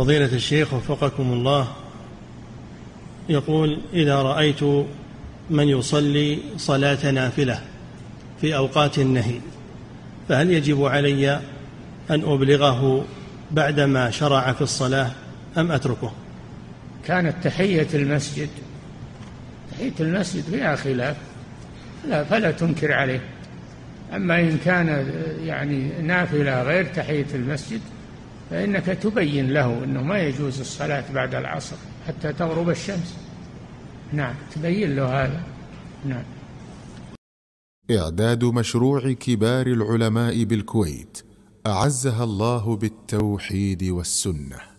فضيلة الشيخ وفقكم الله يقول إذا رأيت من يصلي صلاة نافلة في أوقات النهي فهل يجب علي أن أبلغه بعدما شرع في الصلاة أم أتركه؟ كانت تحية المسجد تحية المسجد فيها خلاف لا فلا تنكر عليه. أما إن كان يعني نافلة غير تحية المسجد فإنك تبين له أنه ما يجوز الصلاة بعد العصر حتى تغرب الشمس. نعم تبين له هذا. نعم. إعداد مشروع كبار العلماء بالكويت أعزها الله بالتوحيد والسنة.